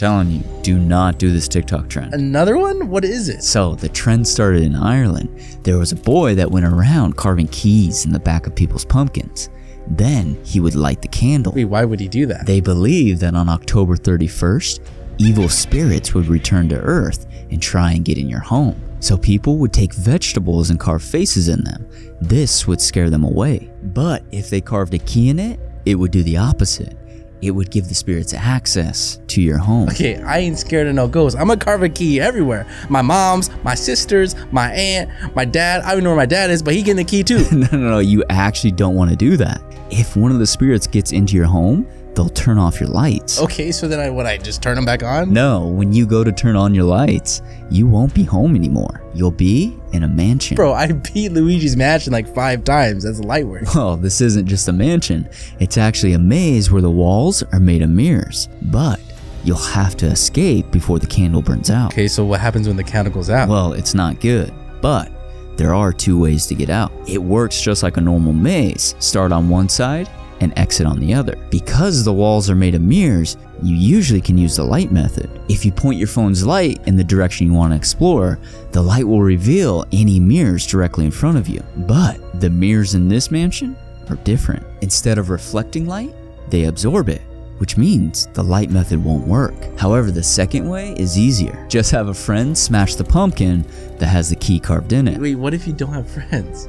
telling you, do not do this TikTok trend. Another one? What is it? So the trend started in Ireland. There was a boy that went around carving keys in the back of people's pumpkins. Then he would light the candle. Wait, why would he do that? They believed that on October 31st, evil spirits would return to Earth and try and get in your home. So people would take vegetables and carve faces in them. This would scare them away. But if they carved a key in it, it would do the opposite. It would give the spirits access to your home. Okay, I ain't scared of no ghosts. I'm gonna carve a key everywhere. My mom's, my sisters, my aunt, my dad. I don't know where my dad is, but he getting the key too. no, no, no, you actually don't want to do that. If one of the spirits gets into your home, they'll turn off your lights. okay, so then I would I just turn them back on? No, when you go to turn on your lights, you won't be home anymore. You'll be in a mansion. Bro, I beat Luigi's Mansion like five times. That's light work. Well, this isn't just a mansion. It's actually a maze where the walls are made of mirrors. But you'll have to escape before the candle burns out. Okay, so what happens when the candle goes out? Well, it's not good. But there are two ways to get out. It works just like a normal maze. Start on one side and exit on the other. Because the walls are made of mirrors, you usually can use the light method. If you point your phone's light in the direction you want to explore, the light will reveal any mirrors directly in front of you. But the mirrors in this mansion are different. Instead of reflecting light, they absorb it which means the light method won't work. However, the second way is easier. Just have a friend smash the pumpkin that has the key carved in it. Wait, what if you don't have friends?